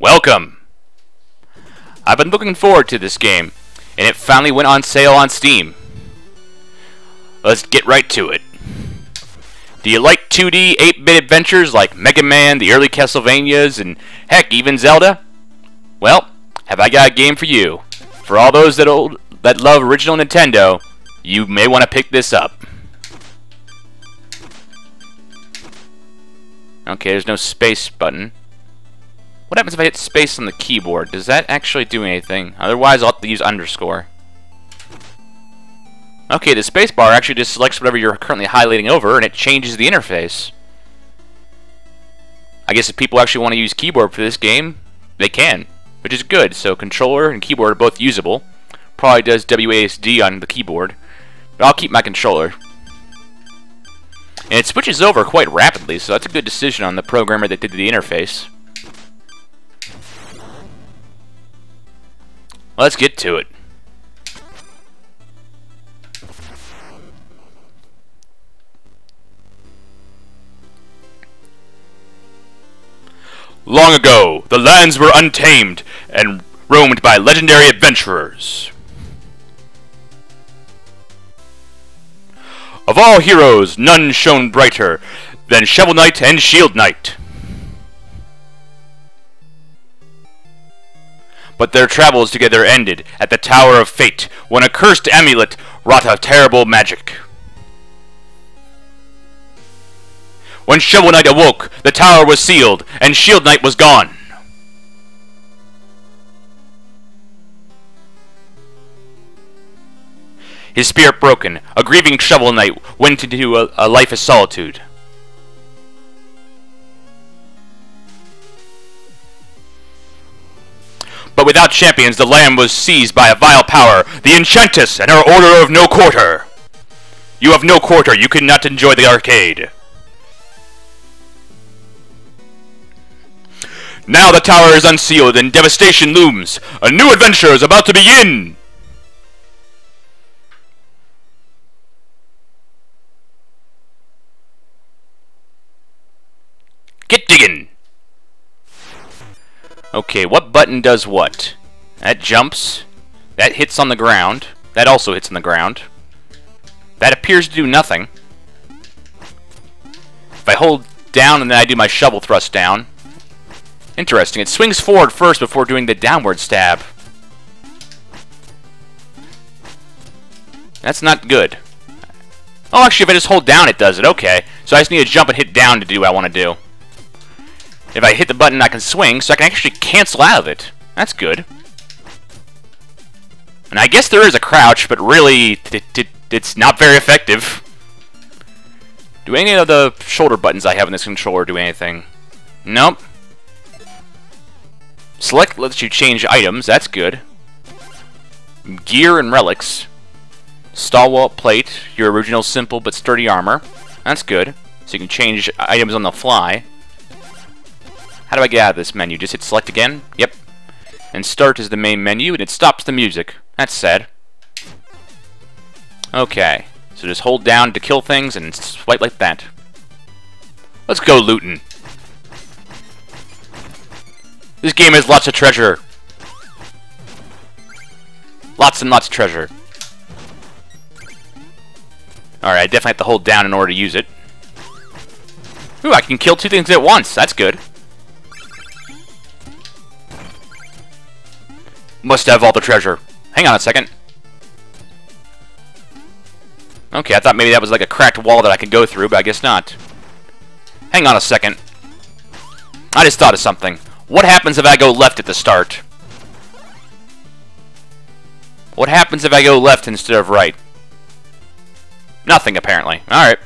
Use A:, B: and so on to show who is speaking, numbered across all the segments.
A: Welcome! I've been looking forward to this game, and it finally went on sale on Steam. Let's get right to it. Do you like 2D 8-bit adventures like Mega Man, the early Castlevanias, and heck, even Zelda? Well, have I got a game for you. For all those that old that love original Nintendo, you may want to pick this up. Okay, there's no space button. What happens if I hit space on the keyboard? Does that actually do anything? Otherwise, I'll have to use underscore. Okay, the spacebar actually just selects whatever you're currently highlighting over, and it changes the interface. I guess if people actually want to use keyboard for this game, they can, which is good. So controller and keyboard are both usable. Probably does WASD on the keyboard, but I'll keep my controller. And it switches over quite rapidly, so that's a good decision on the programmer that did the interface. Let's get to it. Long ago, the lands were untamed and roamed by legendary adventurers. Of all heroes, none shone brighter than Shovel Knight and Shield Knight. But their travels together ended at the Tower of Fate when a cursed amulet wrought a terrible magic. When Shovel Knight awoke, the tower was sealed, and Shield Knight was gone. His spirit broken, a grieving Shovel Knight went into a, a life of solitude. But without champions, the land was seized by a vile power, the Enchantress and her Order of No Quarter. You have no quarter, you cannot enjoy the arcade. Now the tower is unsealed and devastation looms. A new adventure is about to begin! Get diggin'! Okay, what button does what? That jumps. That hits on the ground. That also hits on the ground. That appears to do nothing. If I hold down and then I do my shovel thrust down. Interesting. It swings forward first before doing the downward stab. That's not good. Oh, actually, if I just hold down, it does it. Okay. So I just need to jump and hit down to do what I want to do. If I hit the button, I can swing, so I can actually cancel out of it. That's good. And I guess there is a crouch, but really, it's not very effective. Do any of the shoulder buttons I have in this controller do anything? Nope. Select lets you change items, that's good. Gear and relics. Stalwart plate, your original simple but sturdy armor. That's good. So you can change items on the fly. How do I get out of this menu? Just hit select again? Yep. And start is the main menu, and it stops the music. That's sad. Okay. So just hold down to kill things and swipe like that. Let's go looting. This game has lots of treasure. Lots and lots of treasure. Alright, I definitely have to hold down in order to use it. Ooh, I can kill two things at once. That's good. Must have all the treasure. Hang on a second. Okay, I thought maybe that was like a cracked wall that I could go through, but I guess not. Hang on a second. I just thought of something. What happens if I go left at the start? What happens if I go left instead of right? Nothing, apparently. Alright.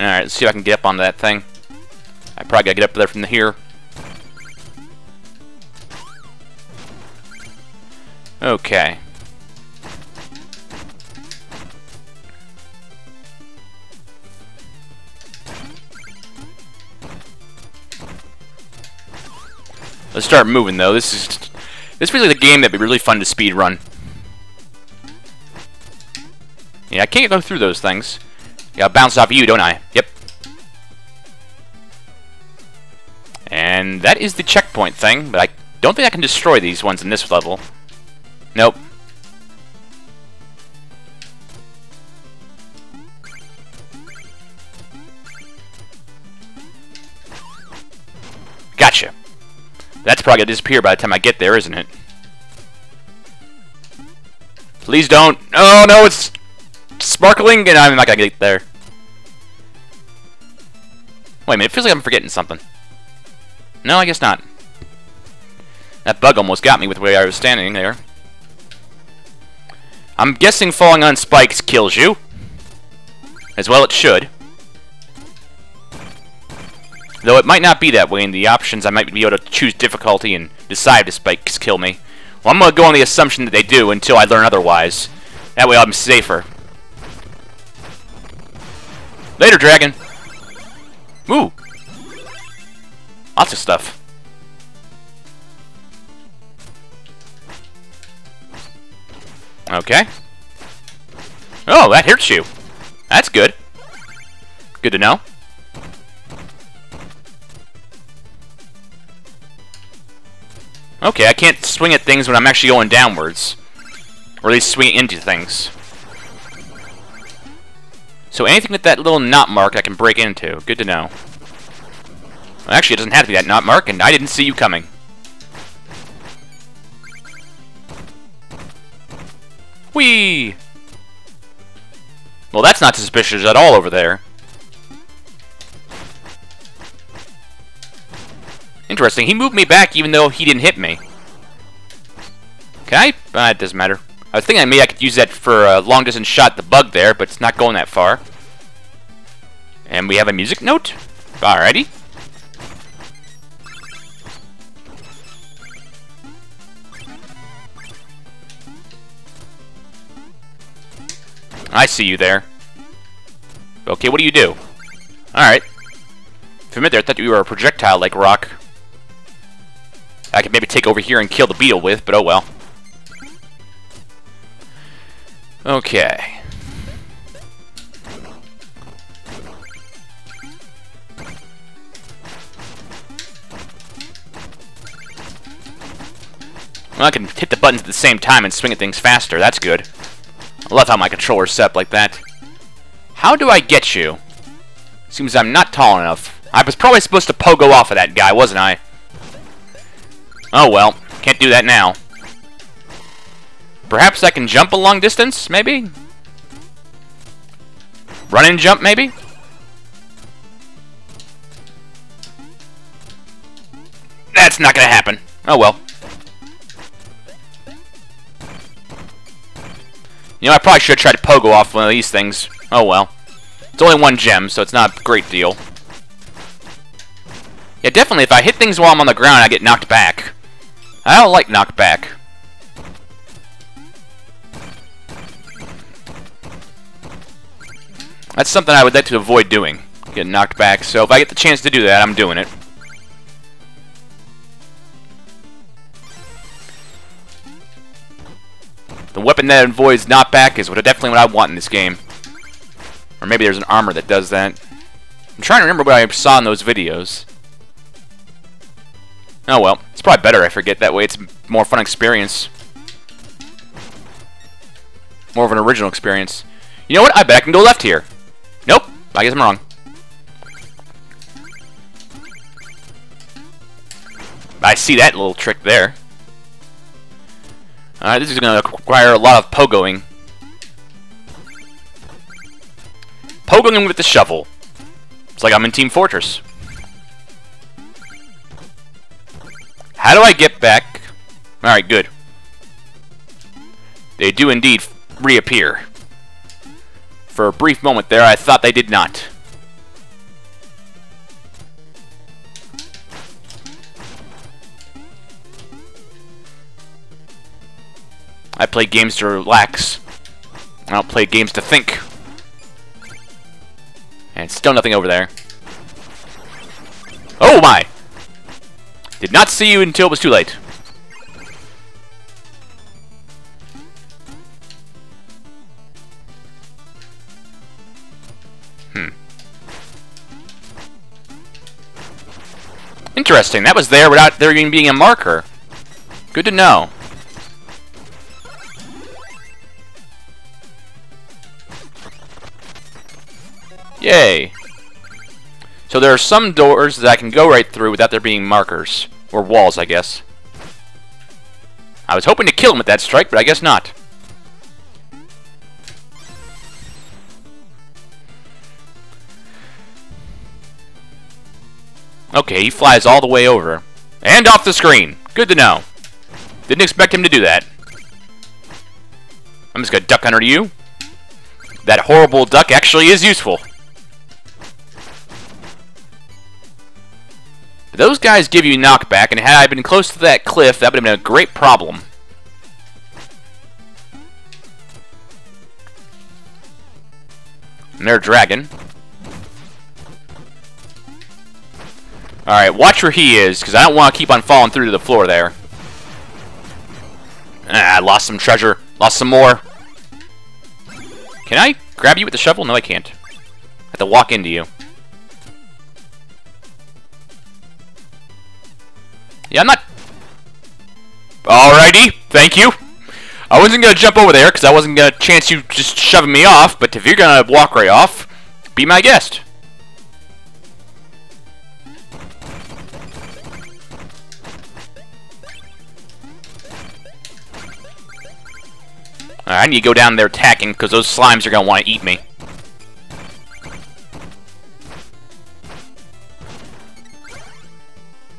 A: Alright, let's see if I can get up on that thing. I probably gotta get up there from here. Okay. Let's start moving though. This is this feels like a game that'd be really fun to speed run. Yeah, I can't go through those things. Yeah, bounce off you, don't I? Yep. And that is the checkpoint thing, but I don't think I can destroy these ones in this level. Nope. Gotcha. That's probably gonna disappear by the time I get there, isn't it? Please don't. Oh, no, it's sparkling, and I'm not gonna get there. Wait a minute, it feels like I'm forgetting something. No, I guess not. That bug almost got me with the way I was standing there. I'm guessing falling on spikes kills you. As well it should. Though it might not be that way in the options, I might be able to choose difficulty and decide if spikes kill me. Well, I'm going to go on the assumption that they do until I learn otherwise. That way I'm safer. Later, dragon! Ooh! Lots of stuff. Okay. Oh, that hurts you. That's good. Good to know. Okay, I can't swing at things when I'm actually going downwards. Or at least swing into things. So anything with that little knot mark I can break into. Good to know. Well, actually, it doesn't have to be that knot mark, and I didn't see you coming. Whee! Well, that's not suspicious at all over there. Interesting. He moved me back even though he didn't hit me. Okay, uh, it doesn't matter. I was thinking maybe I could use that for a long distance shot the bug there, but it's not going that far. And we have a music note. Alrighty. I see you there. Okay, what do you do? Alright. For a minute there, I thought you were a projectile like rock. I could maybe take over here and kill the beetle with, but oh well. Okay. Well, I can hit the buttons at the same time and swing at things faster. That's good. I love how my controller's set up like that. How do I get you? Seems I'm not tall enough. I was probably supposed to pogo off of that guy, wasn't I? Oh well, can't do that now. Perhaps I can jump a long distance, maybe? Run and jump, maybe? That's not gonna happen. Oh well. You know, I probably should tried to pogo off one of these things. Oh well. It's only one gem, so it's not a great deal. Yeah, definitely, if I hit things while I'm on the ground, I get knocked back. I don't like knockback. That's something I would like to avoid doing, getting knocked back. So if I get the chance to do that, I'm doing it. The weapon that avoids knockback is what definitely what I want in this game. Or maybe there's an armor that does that. I'm trying to remember what I saw in those videos. Oh well, it's probably better I forget that way. It's a more fun experience. More of an original experience. You know what? I bet I can go left here. Nope. I guess I'm wrong. I see that little trick there. Alright, this is going to require a lot of pogoing. Pogoing with the shovel. It's like I'm in Team Fortress. How do I get back? Alright, good. They do indeed reappear. For a brief moment there, I thought they did not. I play games to relax. I don't play games to think. And still nothing over there. Oh my! Did not see you until it was too late. Interesting. That was there without there even being a marker. Good to know. Yay. So there are some doors that I can go right through without there being markers. Or walls, I guess. I was hoping to kill him with that strike, but I guess not. Okay, he flies all the way over. And off the screen. Good to know. Didn't expect him to do that. I'm just gonna duck under you. That horrible duck actually is useful. Those guys give you knockback, and had I been close to that cliff, that would have been a great problem. And their dragon. Alright, watch where he is, because I don't want to keep on falling through to the floor there. Ah, I lost some treasure. Lost some more. Can I grab you with the shovel? No, I can't. I have to walk into you. Yeah, I'm not... Alrighty, thank you. I wasn't going to jump over there because I wasn't going to chance you just shoving me off, but if you're going to walk right off, be my guest. I need to go down there attacking because those slimes are going to want to eat me.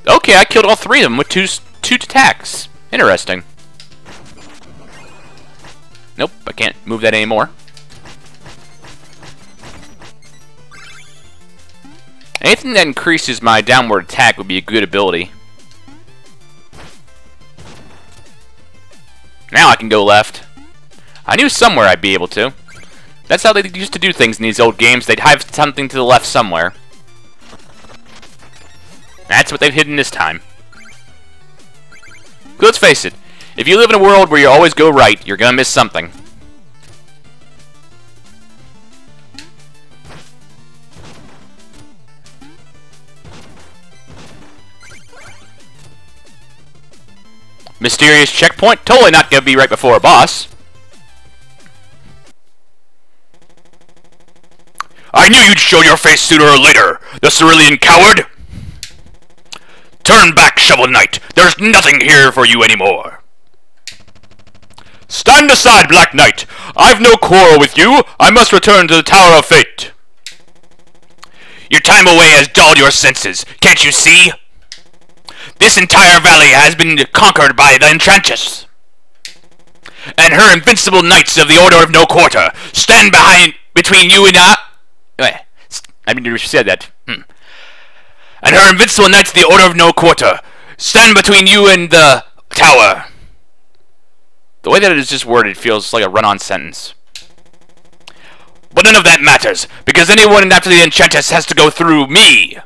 A: Okay, I killed all three of them with two, two attacks. Interesting. Nope, I can't move that anymore. Anything that increases my downward attack would be a good ability. Now I can go left. I knew somewhere I'd be able to. That's how they used to do things in these old games. They'd have something to the left somewhere. That's what they've hidden this time. Let's face it, if you live in a world where you always go right, you're gonna miss something. Mysterious checkpoint? Totally not gonna be right before a boss. Knew you'd show your face sooner or later, the Cerulean coward! Turn back, Shovel Knight! There's nothing here for you anymore! Stand aside, Black Knight! I've no quarrel with you! I must return to the Tower of Fate! Your time away has dulled your senses, can't you see? This entire valley has been conquered by the Enchantress! And her invincible knights of the Order of No Quarter stand behind between you and I. I mean, you said that. Hmm and her invincible knights the Order of No Quarter stand between you and the tower. The way that it is just worded feels like a run-on sentence. But none of that matters, because anyone after the Enchantress has to go through me.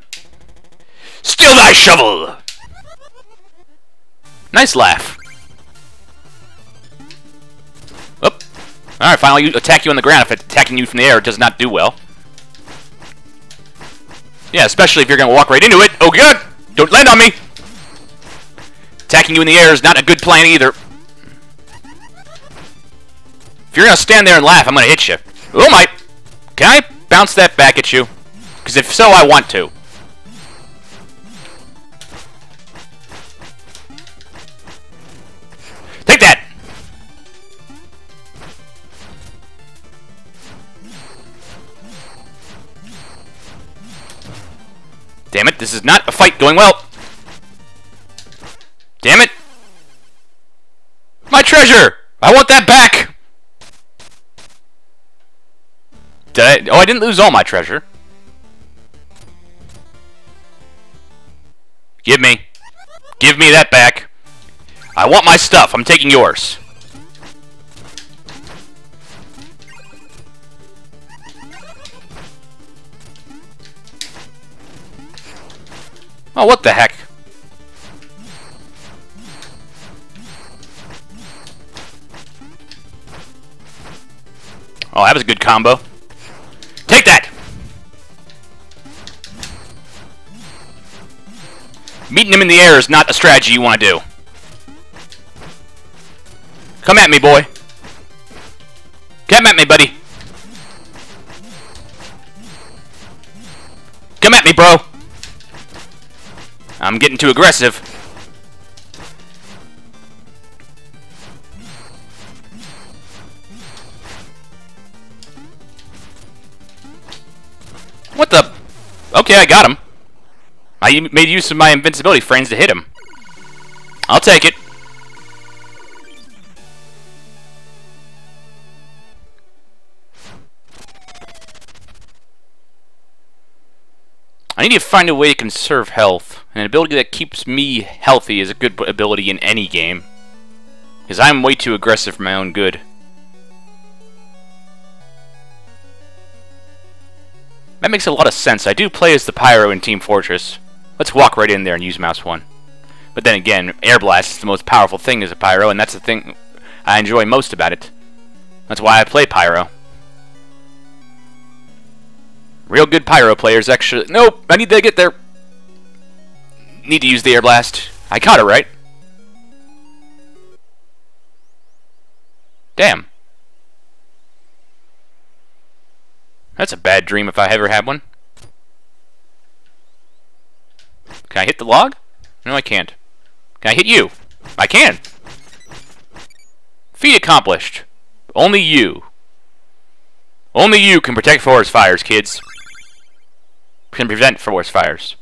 A: Steel thy shovel! Nice laugh. Oop. Alright, finally attack you on the ground if attacking you from the air does not do well. Yeah, especially if you're going to walk right into it. Oh, good! Don't land on me! Attacking you in the air is not a good plan either. If you're going to stand there and laugh, I'm going to hit you. Oh my! Can I bounce that back at you? Because if so, I want to. Damn it, this is not a fight going well. Damn it. My treasure! I want that back! Did I? Oh, I didn't lose all my treasure. Give me. Give me that back. I want my stuff. I'm taking yours. Oh, what the heck? Oh, that was a good combo. Take that! Meeting him in the air is not a strategy you want to do. Come at me, boy. Come at me, buddy. Come at me, bro. I'm getting too aggressive. What the? Okay, I got him. I made use of my invincibility frames to hit him. I'll take it. I need to find a way to conserve health. An ability that keeps me healthy is a good ability in any game. Because I'm way too aggressive for my own good. That makes a lot of sense. I do play as the Pyro in Team Fortress. Let's walk right in there and use Mouse 1. But then again, Air Blast is the most powerful thing as a Pyro, and that's the thing I enjoy most about it. That's why I play Pyro. Real good Pyro players actually... Nope! I need to get there! Need to use the Air Blast. I caught it right. Damn. That's a bad dream if I ever had one. Can I hit the log? No, I can't. Can I hit you? I can! Feat accomplished. Only you. Only you can protect forest fires, kids. Can prevent forest fires.